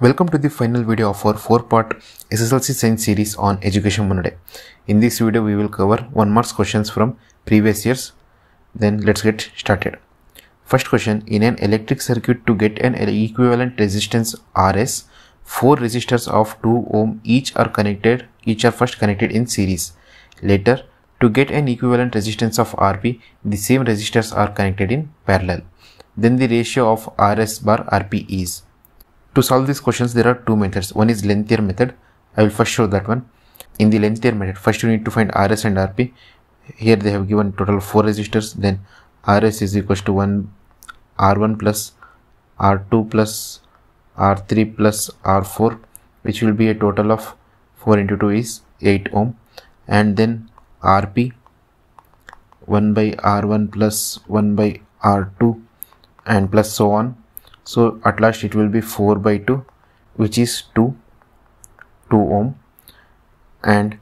Welcome to the final video of our 4-part SSLC Science series on Education Munnade. In this video we will cover 1 marks questions from previous years. Then let's get started. First question In an electric circuit to get an equivalent resistance RS, 4 resistors of 2 ohm each are connected, each are first connected in series. Later, to get an equivalent resistance of RP, the same resistors are connected in parallel. Then the ratio of RS bar RP is to solve these questions, there are two methods. One is lengthier method. I will first show that one. In the lengthier method, first you need to find RS and RP. Here they have given total 4 resistors. Then RS is equals to 1 R1 plus R2 plus R3 plus R4 which will be a total of 4 into 2 is 8 ohm and then RP 1 by R1 plus 1 by R2 and plus so on so at last it will be 4 by 2 which is 2 2 ohm. And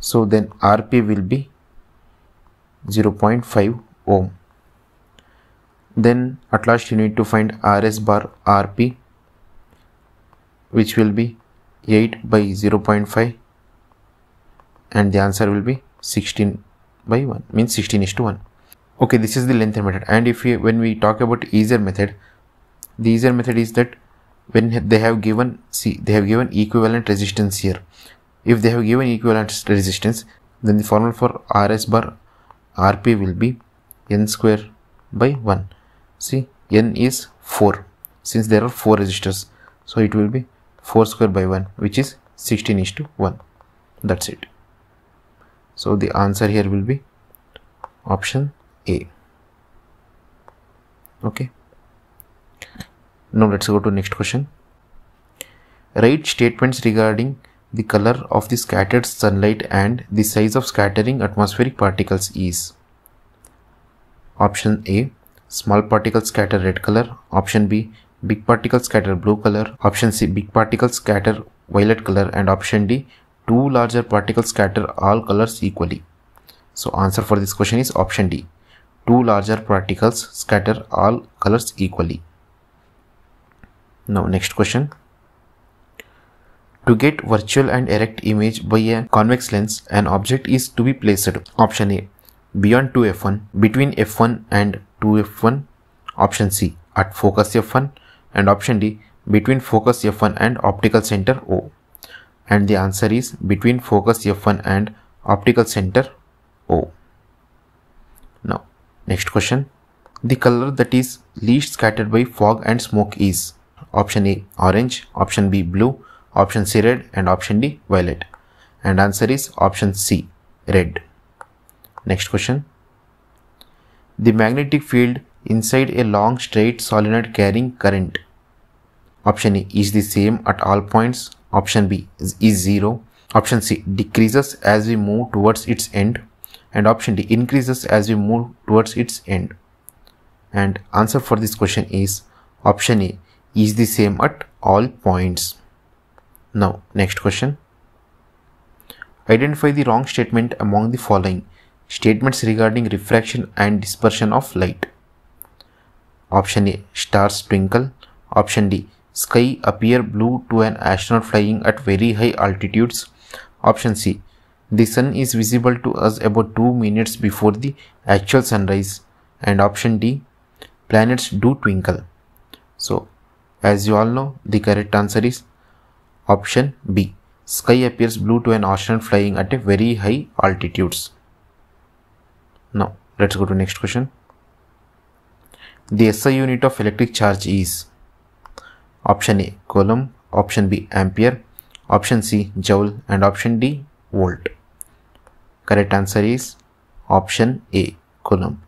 so then rp will be 0.5 ohm. Then at last you need to find rs bar rp which will be 8 by 0.5 and the answer will be 16 by 1 means 16 is to 1 okay this is the length method. And if we when we talk about easier method the easier method is that when they have given see they have given equivalent resistance here. If they have given equivalent resistance then the formula for rs bar rp will be n square by 1 see n is 4 since there are 4 resistors so it will be 4 square by 1 which is 16 is to 1 that's it. So the answer here will be option a. Okay now let's go to next question. Write statements regarding the color of the scattered sunlight and the size of scattering atmospheric particles is. Option A. Small particles scatter red color. Option B. Big particles scatter blue color. Option C. Big particles scatter violet color. And option D. Two larger particles scatter all colors equally. So answer for this question is option D. Two larger particles scatter all colors equally. Now next question. To get virtual and erect image by a convex lens, an object is to be placed. Option A. Beyond 2f1, between f1 and 2f1. Option C. At focus f1. And option D. Between focus f1 and optical center O. And the answer is between focus f1 and optical center O. Now, next question. The color that is least scattered by fog and smoke is option A orange, option B blue, option C red and option D violet. And answer is option C red. Next question. The magnetic field inside a long straight solenoid carrying current. Option A is the same at all points. Option B is, 0. Option C decreases as we move towards its end. And option D increases as we move towards its end. And answer for this question is option A is the same at all points. Now, next question. Identify the wrong statement among the following statements regarding refraction and dispersion of light. Option A Stars twinkle. Option D Sky appear blue to an astronaut flying at very high altitudes. Option C The sun is visible to us about 2 minutes before the actual sunrise. And option D Planets do twinkle. So as you all know, the correct answer is option B. Sky appears blue to an astronaut flying at a very high altitudes. Now, let's go to next question. The SI unit of electric charge is option A coulomb, option B ampere, option C joule and option D volt. Correct answer is option A coulomb.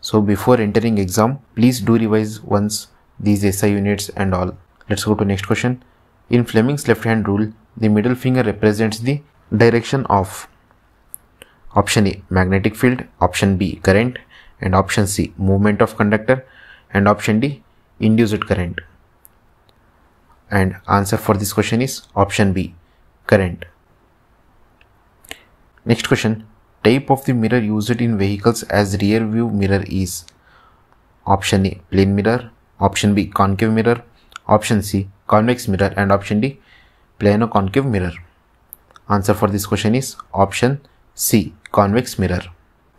So before entering exam, please do revise once these SI units and all. Let's go to next question. In Fleming's left hand rule, the middle finger represents the direction of option A magnetic field, option B current and option C movement of conductor and option D induced current. And answer for this question is option B current. Next question type of the mirror used in vehicles as rear view mirror is option A plane mirror option B concave mirror, option C convex mirror and option D plano concave mirror. Answer for this question is option C convex mirror.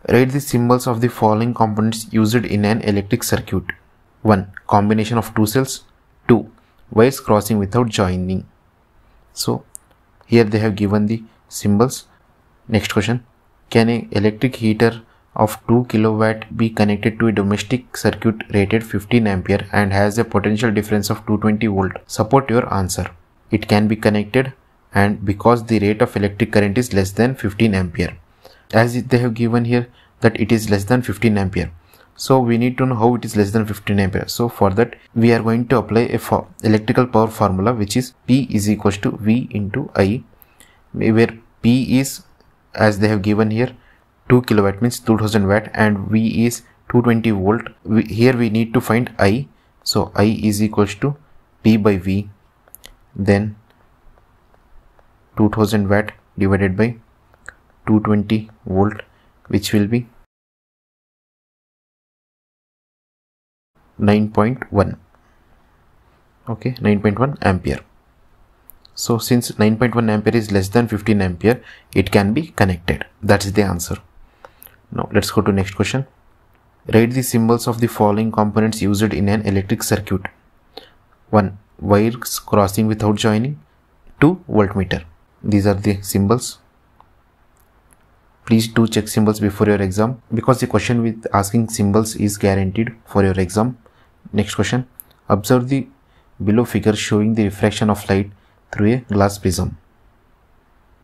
Write the symbols of the following components used in an electric circuit. 1. Combination of two cells. 2. Wires crossing without joining. So, here they have given the symbols. Next question. Can a electric heater of 2 kilowatt be connected to a domestic circuit rated 15 ampere and has a potential difference of 220 volt? Support your answer. It can be connected and because the rate of electric current is less than 15 ampere as they have given here that it is less than 15 ampere so we need to know how it is less than 15 ampere so for that we are going to apply a for electrical power formula which is p is equals to v into i where p is as they have given here 2 kilowatt means 2000 watt and v is 220 volt. We, here we need to find i. So i is equals to p by v. Then 2000 watt divided by 220 volt which will be 9.1 okay 9.1 ampere. So since 9.1 ampere is less than 15 ampere it can be connected. That's the answer now let's go to next question. Write the symbols of the following components used in an electric circuit. 1 wires crossing without joining. 2 voltmeter. These are the symbols. Please do check symbols before your exam because the question with asking symbols is guaranteed for your exam. Next question. Observe the below figure showing the refraction of light through a glass prism.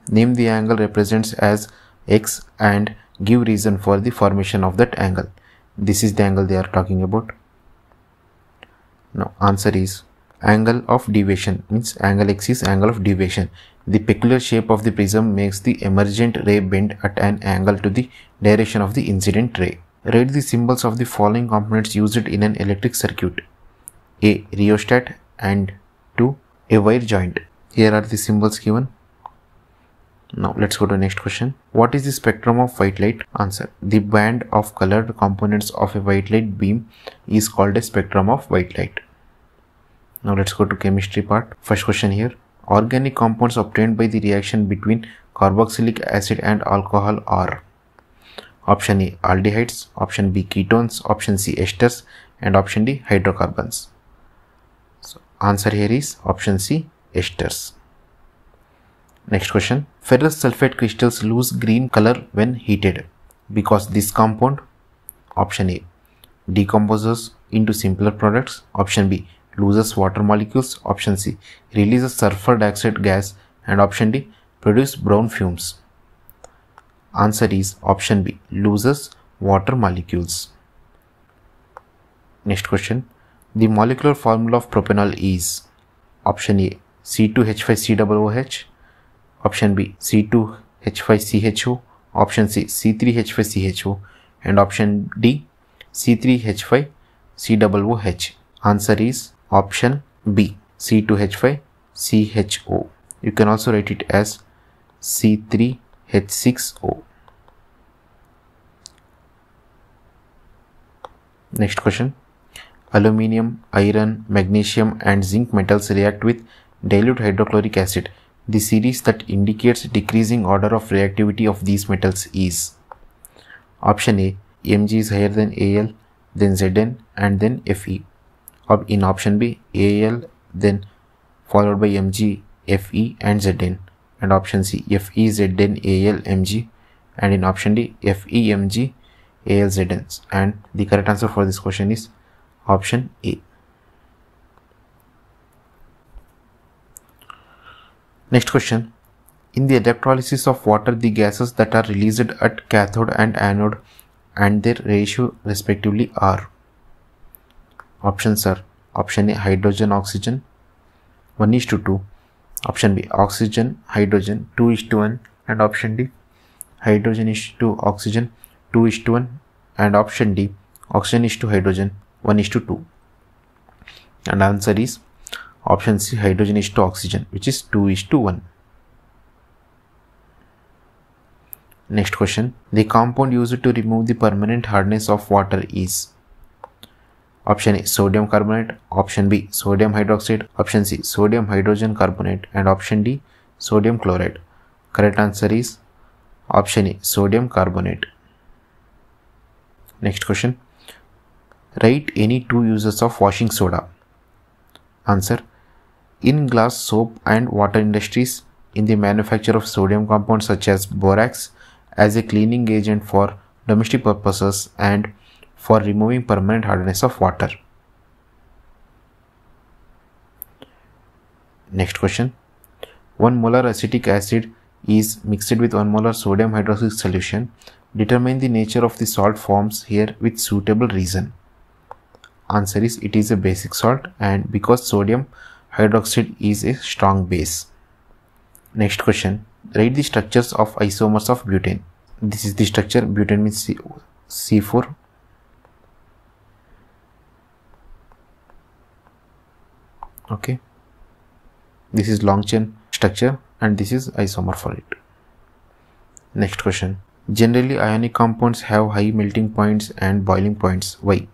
Name the angle represents as x and give reason for the formation of that angle this is the angle they are talking about now answer is angle of deviation means angle x is angle of deviation the peculiar shape of the prism makes the emergent ray bend at an angle to the direction of the incident ray. Write the symbols of the following components used in an electric circuit. A. Rheostat and 2. A wire joint. Here are the symbols given. Now let's go to next question. What is the spectrum of white light? Answer. The band of colored components of a white light beam is called a spectrum of white light. Now let's go to chemistry part. First question here. Organic compounds obtained by the reaction between carboxylic acid and alcohol are option A aldehydes, option B ketones, option C esters and option D hydrocarbons. So answer here is option C esters. Next question. Ferrous sulfate crystals lose green color when heated because this compound option A decomposes into simpler products, option B loses water molecules, option C releases sulfur dioxide gas and option D produce brown fumes. Answer is option B loses water molecules. Next question. The molecular formula of propanol is option A C2H5COOH, option B C2H5CHO, option C C3H5CHO and option D C3H5COOH. Answer is Option B C2H5CHO. You can also write it as C3H6O. Next question. Aluminium, iron, magnesium and zinc metals react with dilute hydrochloric acid. The series that indicates decreasing order of reactivity of these metals is Option A Mg is higher than Al, then Zn and then Fe. In option B AL then followed by Mg Fe and Zn. And option C Fe Zn Al Mg and in option D Fe Mg Al Zn. And the correct answer for this question is option A. Next question. In the electrolysis of water, the gases that are released at cathode and anode and their ratio respectively are Options are option A hydrogen oxygen. 1 is to 2 option B oxygen hydrogen 2 is to 1 and option D hydrogen is to oxygen 2 is to 1 and option D oxygen is to hydrogen 1 is to 2 and answer is option C hydrogen is to oxygen which is 2 is to 1 next question the compound used to remove the permanent hardness of water is Option A sodium carbonate, option B sodium hydroxide, option C sodium hydrogen carbonate, and option D sodium chloride. Correct answer is option A sodium carbonate. Next question. Write any two uses of washing soda. Answer. In glass, soap and water industries, in the manufacture of sodium compounds such as borax as a cleaning agent for domestic purposes and for removing permanent hardness of water. Next question. 1 molar acetic acid is mixed with 1 molar sodium hydroxide solution. Determine the nature of the salt forms here with suitable reason. Answer is it is a basic salt and because sodium hydroxide is a strong base. Next question. Write the structures of isomers of butane. This is the structure. Butane means C- C4 okay. This is long chain structure and this is isomer for it. Next question. Generally ionic compounds have high melting points and boiling points. Why?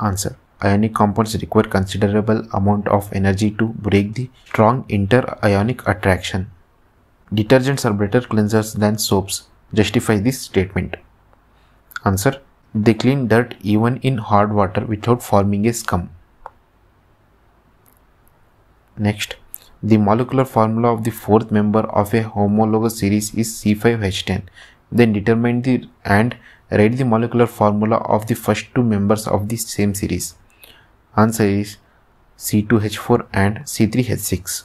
Answer ionic compounds require considerable amount of energy to break the strong inter-ionic attraction detergents are better cleansers than soaps justify this statement answer they clean dirt even in hard water without forming a scum Next, the molecular formula of the fourth member of a homologous series is C5H10. Then determine the and write the molecular formula of the first two members of the same series. Answer is C2H4 and C3H6.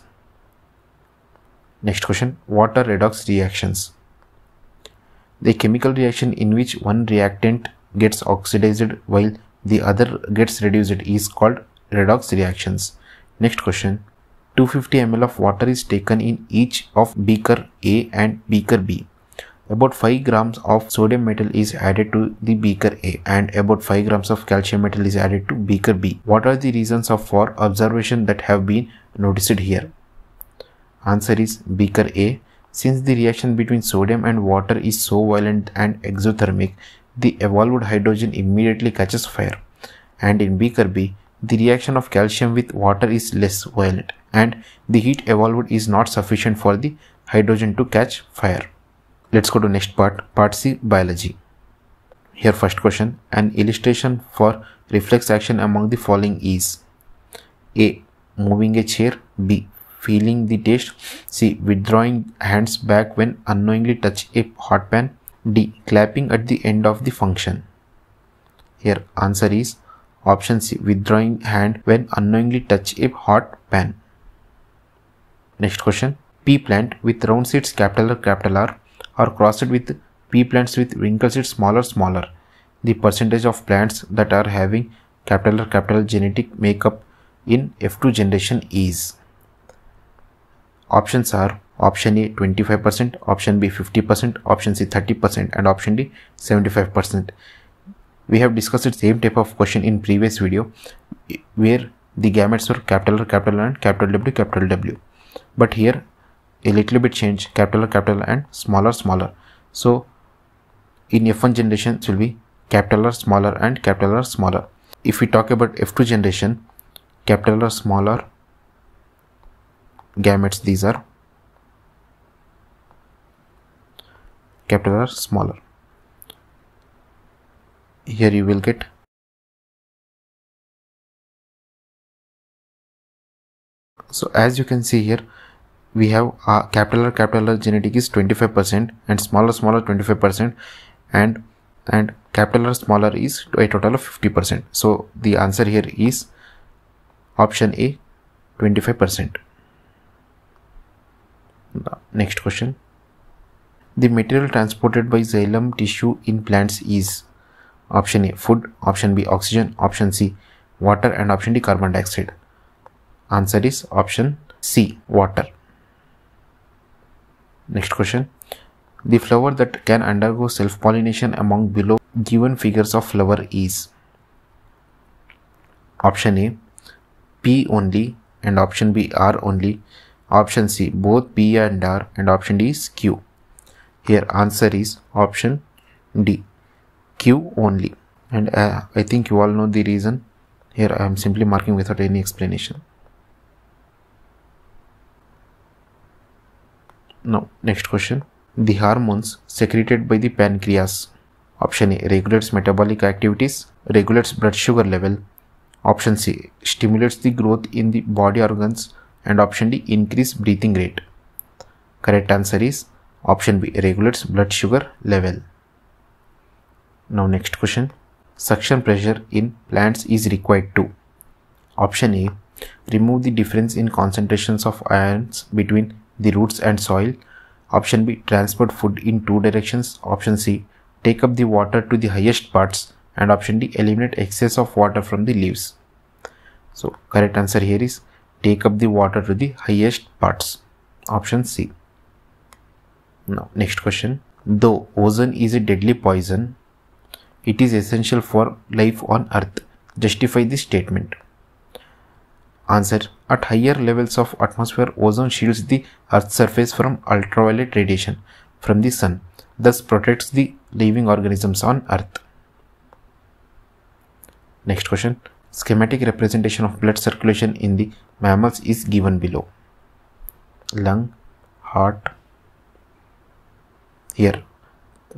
Next question Water redox reactions. The chemical reaction in which one reactant gets oxidized while the other gets reduced is called redox reactions. Next question 250 ml of water is taken in each of beaker A and beaker B. About 5 grams of sodium metal is added to the beaker A and about 5 grams of calcium metal is added to beaker B. What are the reasons of for observation that have been noticed here? Answer is beaker A. Since the reaction between sodium and water is so violent and exothermic, the evolved hydrogen immediately catches fire. And in beaker B, the reaction of calcium with water is less violent and the heat evolved is not sufficient for the hydrogen to catch fire. Let's go to next part, part C biology. Here first question, an illustration for reflex action among the following is A. Moving a chair B. Feeling the taste C. Withdrawing hands back when unknowingly touch a hot pan D. Clapping at the end of the function. Here answer is Option C. Withdrawing hand when unknowingly touch a hot pan. Next question. Pea plant with round seeds capital R capital R or crossed with pea plants with wrinkle seeds smaller smaller. The percentage of plants that are having capital R capital genetic makeup in F2 generation is. Options are option A 25%, option B 50%, option C 30% and option D 75% we have discussed the same type of question in previous video where the gametes were capital R, capital and capital W, capital W. But here a little bit change capital capital and smaller, smaller. So in F1 generation it will be capital R smaller and capital R smaller. If we talk about F2 generation, capital R smaller gametes these are capital R smaller here you will get so as you can see here we have uh, capital R capital R genetic is 25% and smaller smaller 25% and and capital R smaller is a total of 50% so the answer here is option A 25% next question the material transported by xylem tissue in plants is Option A food, option B oxygen, option C water and option D carbon dioxide. Answer is option C water. Next question. The flower that can undergo self-pollination among below given figures of flower is option A P only and option B R only option C both P and R and option D is Q. Here answer is option D Q only and uh, I think you all know the reason here I am simply marking without any explanation now next question. The hormones secreted by the pancreas. Option A regulates metabolic activities regulates blood sugar level. Option C stimulates the growth in the body organs. And option D increase breathing rate. Correct answer is option B regulates blood sugar level. Now next question. Suction pressure in plants is required to option A remove the difference in concentrations of ions between the roots and soil. Option B transport food in two directions. Option C take up the water to the highest parts. And option D eliminate excess of water from the leaves. So correct answer here is take up the water to the highest parts. Option C. Now next question. Though ozone is a deadly poison. It is essential for life on Earth. Justify this statement. Answer. At higher levels of atmosphere, ozone shields the Earth's surface from ultraviolet radiation from the sun, thus protects the living organisms on Earth. Next question. Schematic representation of blood circulation in the mammals is given below. Lung, heart. Here,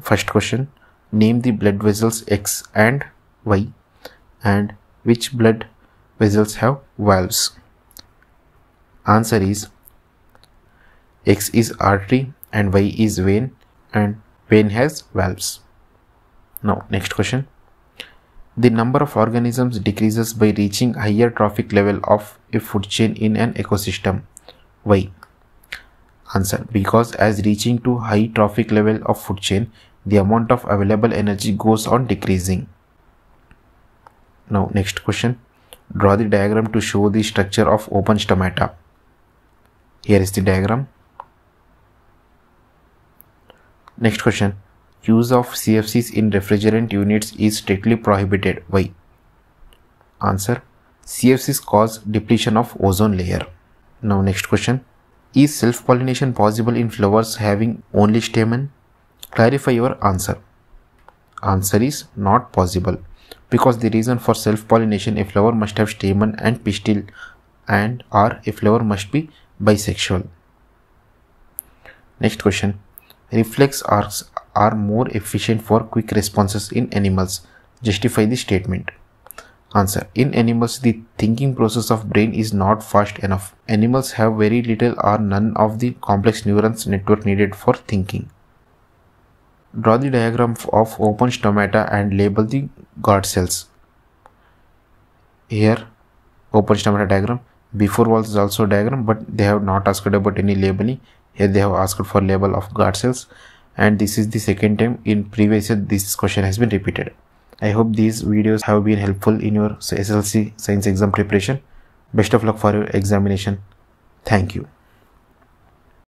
first question name the blood vessels X and Y and which blood vessels have valves. Answer is X is artery and Y is vein and vein has valves. Now next question. The number of organisms decreases by reaching higher trophic level of a food chain in an ecosystem. Why? Answer. Because as reaching to high trophic level of food chain, the amount of available energy goes on decreasing. Now next question. Draw the diagram to show the structure of open stomata. Here is the diagram. Next question. Use of CFCs in refrigerant units is strictly prohibited. Why? Answer. CFCs cause depletion of ozone layer. Now next question. Is self-pollination possible in flowers having only stamen? Clarify your answer. Answer is not possible because the reason for self-pollination a flower must have stamen and pistil and or a flower must be bisexual. Next question. Reflex arcs are more efficient for quick responses in animals. Justify the statement. Answer. In animals, the thinking process of brain is not fast enough. Animals have very little or none of the complex neurons network needed for thinking. Draw the diagram of open stomata and label the guard cells. Here, open stomata diagram. Before was also diagram, but they have not asked about any labeling. Here they have asked for label of guard cells, and this is the second time in previous year this question has been repeated. I hope these videos have been helpful in your SSLC science exam preparation. Best of luck for your examination. Thank you.